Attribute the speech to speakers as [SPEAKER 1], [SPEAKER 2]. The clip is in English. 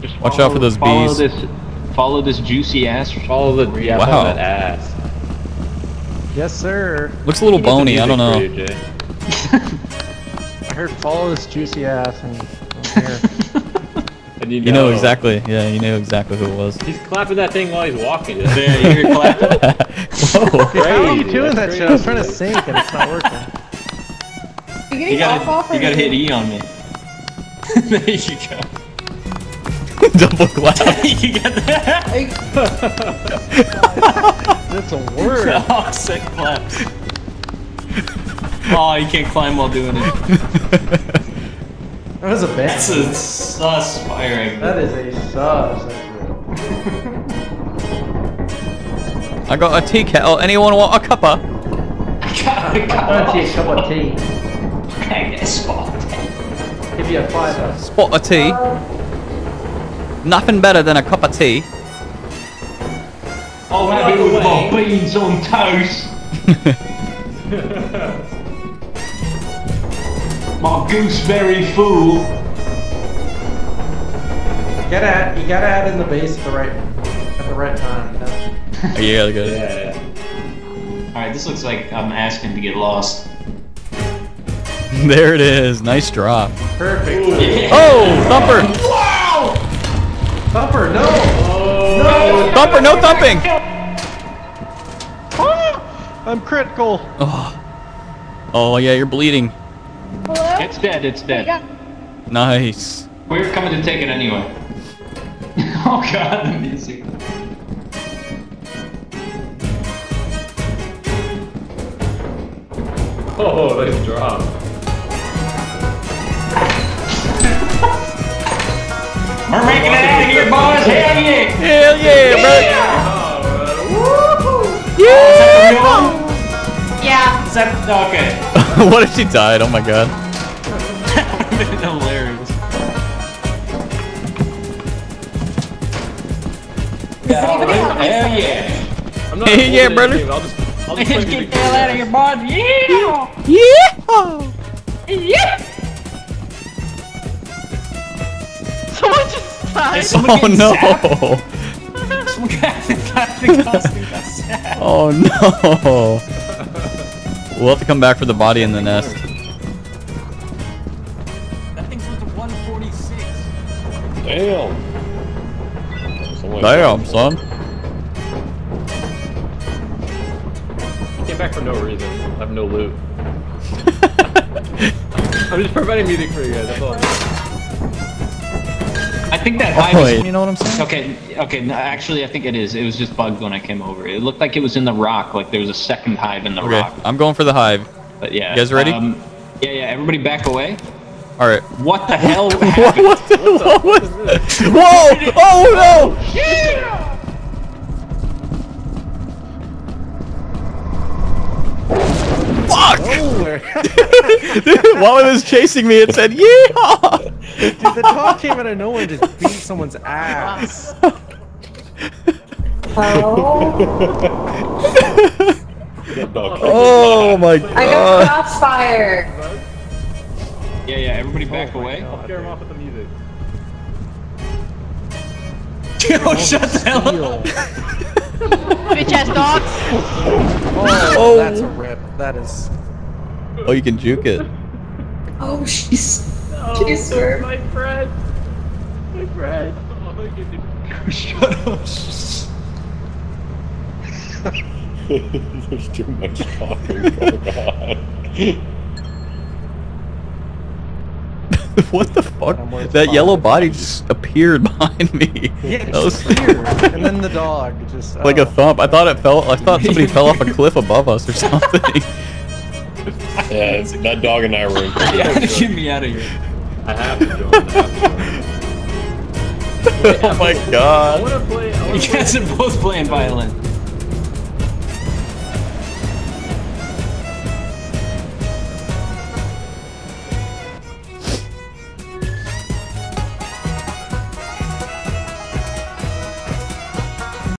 [SPEAKER 1] Just
[SPEAKER 2] Watch out for those
[SPEAKER 1] follow
[SPEAKER 2] bees.
[SPEAKER 1] This, follow this juicy ass.
[SPEAKER 3] Follow the yeah,
[SPEAKER 2] Wow.
[SPEAKER 3] follow that ass.
[SPEAKER 4] Yes, sir.
[SPEAKER 2] Looks a little
[SPEAKER 3] He needs the
[SPEAKER 2] bony. I don't know.
[SPEAKER 3] you,
[SPEAKER 4] I heard follow this juicy ass and I'm here.
[SPEAKER 3] And you know,
[SPEAKER 2] You know exactly. Yeah, you know exactly who it was.
[SPEAKER 3] He's clapping that thing while he's walking. Just
[SPEAKER 1] There, you hear clapping?
[SPEAKER 2] Whoa.
[SPEAKER 4] How are you doing
[SPEAKER 3] that's
[SPEAKER 4] that shit? I was trying to
[SPEAKER 3] crazy.
[SPEAKER 4] sync and it's not working.
[SPEAKER 5] You
[SPEAKER 1] You
[SPEAKER 5] getting off off
[SPEAKER 1] gotta, you gotta hit E on me. there you go.
[SPEAKER 2] Double clap.
[SPEAKER 1] you get that?
[SPEAKER 4] That's a word.
[SPEAKER 1] Oh, sick claps. Oh, you can't climb while doing it.
[SPEAKER 4] That was a bad.
[SPEAKER 1] That's a sus fire exit.
[SPEAKER 4] That is a sus.
[SPEAKER 2] I got a tea kettle. Anyone want a cuppa?
[SPEAKER 4] I'll take a cup of tea.
[SPEAKER 1] I get spot.
[SPEAKER 4] Give you a fiver.
[SPEAKER 2] Spot of tea. Uh, Nothing better than a cup of tea.
[SPEAKER 1] Oh, happy with my beans on toast. my gooseberry fool.
[SPEAKER 4] You gotta you gotta add in the base at the right at the right time. You know?
[SPEAKER 2] yeah, look at it.
[SPEAKER 3] yeah.
[SPEAKER 1] Alright, this looks like I'm asking to get lost.
[SPEAKER 2] There it is. Nice drop.
[SPEAKER 4] Perfect.
[SPEAKER 2] Oh, thumper!
[SPEAKER 1] Wow!
[SPEAKER 4] Thumper, no!
[SPEAKER 1] No!
[SPEAKER 2] Thumper, no thumping!
[SPEAKER 4] Ah! I'm critical.
[SPEAKER 2] Oh. Oh yeah, you're bleeding.
[SPEAKER 5] Hello?
[SPEAKER 1] It's dead, it's dead.
[SPEAKER 5] Yeah.
[SPEAKER 2] Nice.
[SPEAKER 1] We're coming to take it anyway. oh god, the music.
[SPEAKER 3] Oh, nice drop.
[SPEAKER 1] We're making it out of here, boys! Hell yeah!
[SPEAKER 2] Hell yeah,
[SPEAKER 1] Yeah!
[SPEAKER 5] Yeah.
[SPEAKER 1] Is that oh,
[SPEAKER 2] okay? what if she died? Oh my god.
[SPEAKER 1] hilarious.
[SPEAKER 5] Does anybody have my
[SPEAKER 1] Hell yeah!
[SPEAKER 3] I'm not
[SPEAKER 2] Hey, yeah, brother.
[SPEAKER 3] anything, I'll just, I'll just play
[SPEAKER 1] Let's get the hell out of here, boys! Yeah!
[SPEAKER 2] Yeah!
[SPEAKER 1] Yeah! Is
[SPEAKER 2] Oh no!
[SPEAKER 1] zapped? Someone got got the costume got zapped.
[SPEAKER 2] Oh no! We'll have to come back for the body in the nest.
[SPEAKER 1] That thing's worth 146.
[SPEAKER 3] Damn. Someone-
[SPEAKER 2] Damn, son.
[SPEAKER 3] Came back for no reason. I have no loot. I'm just providing music for you guys. That's all.
[SPEAKER 1] I think that
[SPEAKER 2] Oh,
[SPEAKER 1] hive is.
[SPEAKER 2] You know what I'm saying?
[SPEAKER 1] Okay, okay. No, actually, I think it is. It was just bugged when I came over. It looked like it was in the rock, like there was a second hive in the
[SPEAKER 2] Okay,
[SPEAKER 1] rock.
[SPEAKER 2] I'm going for the hive.
[SPEAKER 1] But yeah.
[SPEAKER 2] You guys ready?
[SPEAKER 1] Um, yeah, yeah. Everybody back away.
[SPEAKER 2] All right.
[SPEAKER 1] What the hell
[SPEAKER 2] What,
[SPEAKER 1] happened?
[SPEAKER 2] what, the, what was Whoa! Oh no! Fuck! Dude, while it was chasing me, it said, "Yeah!"
[SPEAKER 4] Dude, the dog came out of nowhere and just beat someone's ass.
[SPEAKER 5] Hello?
[SPEAKER 2] Oh my god.
[SPEAKER 5] I got
[SPEAKER 2] god!
[SPEAKER 5] crossfire.
[SPEAKER 1] Yeah, yeah. Everybody back oh away.
[SPEAKER 3] I'll scare him off with the music.
[SPEAKER 1] oh, shut the hell up.
[SPEAKER 5] Bitch ass dogs.
[SPEAKER 4] Oh,
[SPEAKER 2] Oh.
[SPEAKER 4] that's a rip. That is.
[SPEAKER 2] Oh, you can juke it.
[SPEAKER 5] Oh, she's. She's oh, swerved.
[SPEAKER 3] My friend. My friend. Oh, my goodness.
[SPEAKER 1] Shut up.
[SPEAKER 3] There's too much talking going on.
[SPEAKER 2] what the fuck? That
[SPEAKER 4] five.
[SPEAKER 2] yellow body just appeared behind me.
[SPEAKER 4] Yeah,
[SPEAKER 2] That was
[SPEAKER 4] it's weird. and then the dog just. Oh.
[SPEAKER 2] like a
[SPEAKER 4] oh.
[SPEAKER 2] thump. I thought it fell. I thought somebody fell off a cliff above us or something.
[SPEAKER 6] Yeah, that dog and I were in pretty
[SPEAKER 1] Yeah, get me out of here.
[SPEAKER 3] I have to join. I have to join.
[SPEAKER 2] oh my
[SPEAKER 3] I
[SPEAKER 2] god.
[SPEAKER 3] want to play. I
[SPEAKER 1] You
[SPEAKER 3] want to play.
[SPEAKER 1] guys are both playing violin.